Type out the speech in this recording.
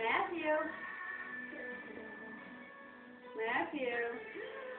Matthew. Matthew.